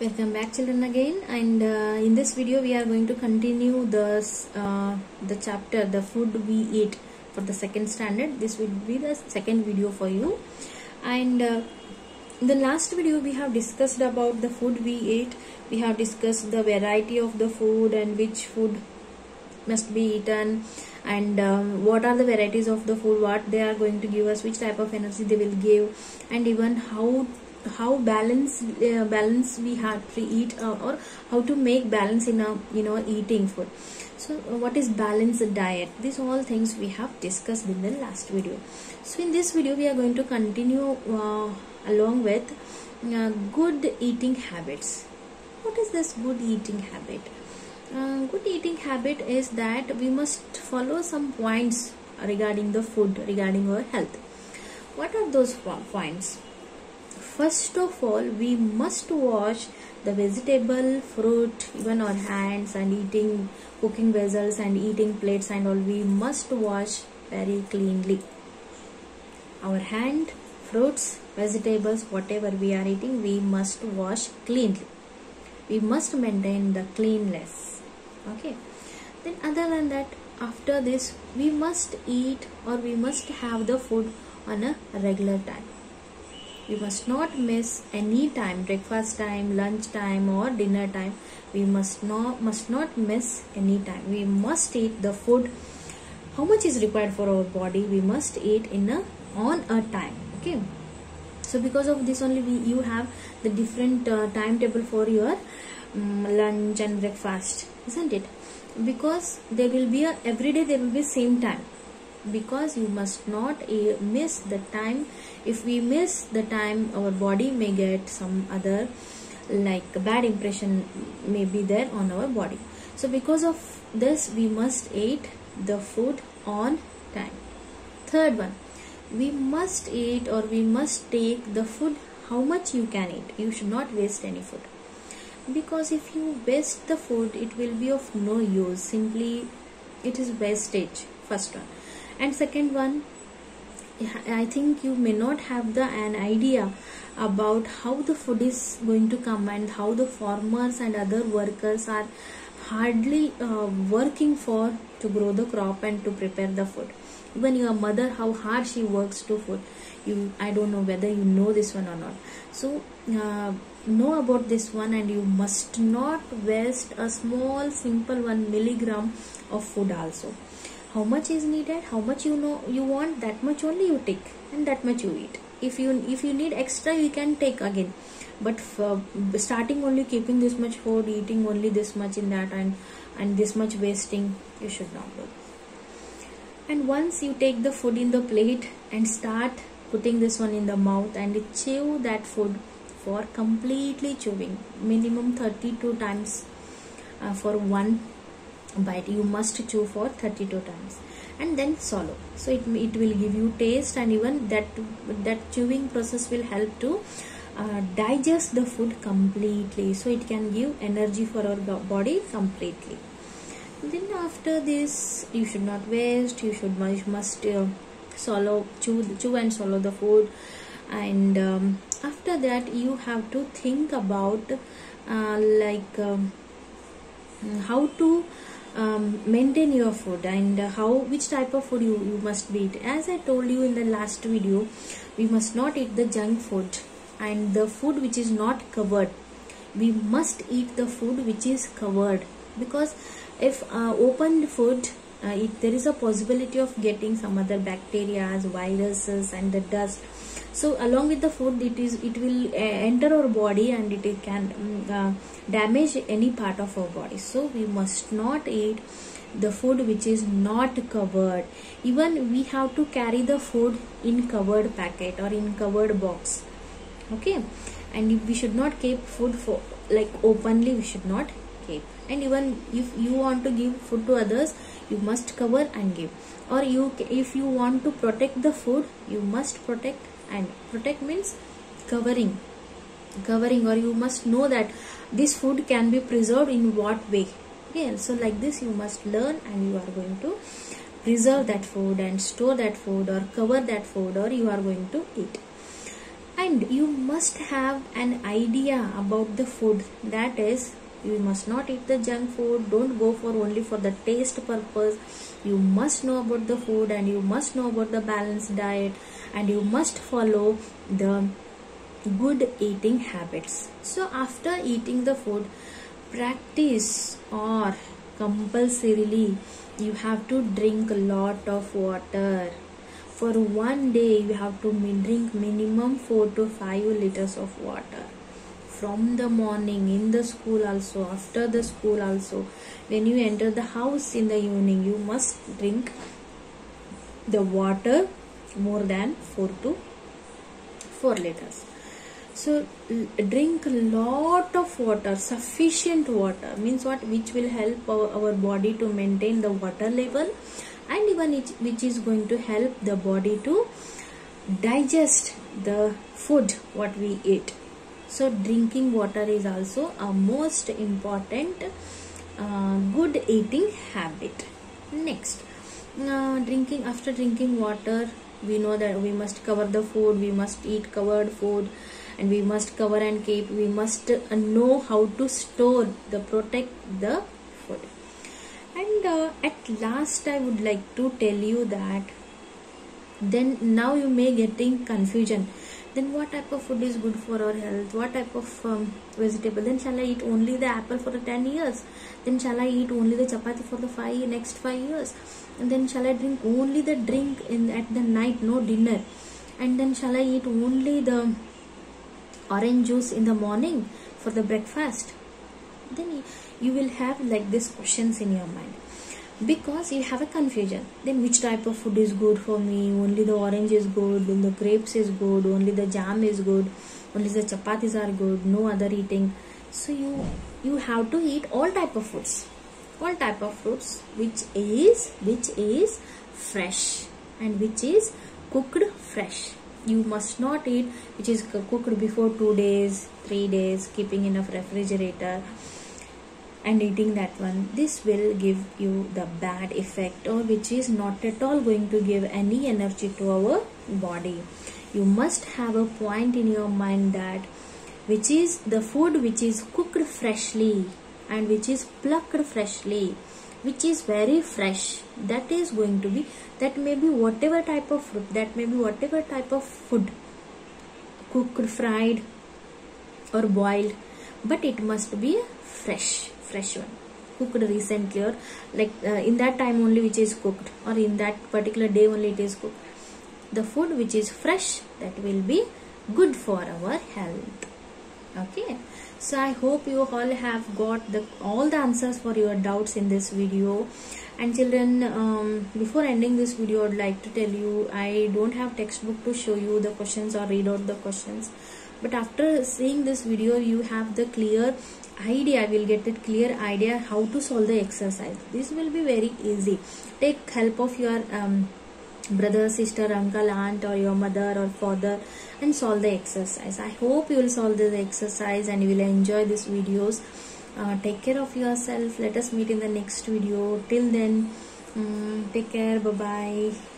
welcome back children again. And uh, in this video we are going to continue the uh, the chapter the food we eat for the second standard. This will be the second video for you. And uh, in the last video we have discussed about the food we eat we have discussed the variety of the food and which food must be eaten. And um, what are the varieties of the food what they are going to give us which type of energy they will give and even how how balance uh, balance we have to eat uh, or how to make balance in a you know eating food. So uh, what is balanced diet? These all things we have discussed in the last video. So in this video we are going to continue uh, along with uh, good eating habits. What is this good eating habit? Uh, good eating habit is that we must follow some points regarding the food regarding our health. What are those points first of all we must wash the vegetable fruit even our hands and eating cooking vessels and eating plates and all. We must wash very cleanly. Our hand fruits vegetables whatever we are eating we must wash cleanly. We must maintain the cleanliness. Okay? Then other than that after this we must eat or we must have the food on a regular time we must not miss any time breakfast time lunch time or dinner time. We must not must not miss any time. We must eat the food. How much is required for our body? We must eat in a on a time okay? So because of this only we you have the different uh, timetable for your um, lunch and breakfast isn't it? Because there will be a every day there will be same time because you must not uh, miss the time. If we miss the time our body may get some other like bad impression may be there on our body. So because of this we must eat the food on time. Third one we must eat or we must take the food. How much you can eat? You should not waste any food. Because if you waste the food it will be of no use. Simply it is wastage first one and second one i think you may not have the an idea about how the food is going to come and how the farmers and other workers are hardly uh, working for to grow the crop and to prepare the food. Even your mother how hard she works to food. You i don't know whether you know this one or not. So uh, know about this one and you must not waste a small simple one milligram of food also how much is needed how much you know you want that much only you take and that much you eat. If you if you need extra you can take again. But starting only keeping this much food eating only this much in that and and this much wasting you should not do. And once you take the food in the plate and start putting this one in the mouth and chew that food for completely chewing minimum 32 times uh, for one bite. You must chew for 32 times. And then swallow. So it, it will give you taste and even that that chewing process will help to uh, digest the food completely. So it can give energy for our body completely. Then after this you should not waste. You should you must uh, swallow chew chew and swallow the food. And um, after that you have to think about uh, like um, how to um, maintain your food and how which type of food you, you must eat. As i told you in the last video we must not eat the junk food and the food which is not covered. We must eat the food which is covered. Because if uh, open food uh, it, there is a possibility of getting some other bacteria viruses and the dust so along with the food it is it will uh, enter our body and it, can um, uh, damage any part of our body. So we must not eat the food which is not covered. Even we have to carry the food in covered packet or in covered box. Okay? And we should not keep food for like openly we should not keep. And even if you want to give food to others you must cover and give. Or you if you want to protect the food you must protect and protect means covering. Covering or you must know that this food can be preserved in what way? Okay so like this you must learn and you are going to preserve that food and store that food or cover that food or you are going to eat. And you must have an idea about the food. That is you must not eat the junk food. Don't go for only for the taste purpose. You must know about the food and you must know about the balanced diet and you must follow the good eating habits. So after eating the food practice or compulsorily you have to drink a lot of water. For one day you have to drink minimum 4 to 5 liters of water from the morning in the school also after the school also. When you enter the house in the evening you must drink the water more than 4 to 4 liters. So drink a lot of water sufficient water means what? Which will help our, our body to maintain the water level and even it, which is going to help the body to digest the food what we eat so drinking water is also a most important uh, good eating habit. Next uh, drinking after drinking water we know that we must cover the food we must eat covered food and we must cover and keep we must uh, know how to store the protect the food. And uh, at last i would like to tell you that then now you may getting confusion then what type of food is good for our health? What type of um, vegetable? Then shall i eat only the apple for the 10 years? Then shall i eat only the chapati for the five next 5 years? And then shall i drink only the drink in at the night no dinner? And then shall i eat only the orange juice in the morning for the breakfast? Then you will have like these questions in your mind because you have a confusion. Then which type of food is good for me? Only the orange is good then the grapes is good only the jam is good only the chapatis are good no other eating. So you you have to eat all type of foods. All type of fruits which is which is fresh and which is cooked fresh. You must not eat which is cooked before two days three days keeping in a refrigerator and eating that one this will give you the bad effect or which is not at all going to give any energy to our body. You must have a point in your mind that which is the food which is cooked freshly and which is plucked freshly which is very fresh that is going to be that may be whatever type of fruit that may be whatever type of food cooked fried or boiled but it must be fresh fresh one. Cooked recently or like uh, in that time only which is cooked or in that particular day only it is cooked. The food which is fresh that will be good for our health. Okay? So i hope you all have got the all the answers for your doubts in this video. And children um, before ending this video i'd like to tell you i don't have textbook to show you the questions or read out the questions. But after seeing this video you have the clear idea will get a clear idea how to solve the exercise. This will be very easy. Take help of your um, brother sister uncle aunt or your mother or father and solve the exercise. I hope you will solve this exercise and you will enjoy these videos. Uh, take care of yourself. Let us meet in the next video. Till then um, take care. Bye bye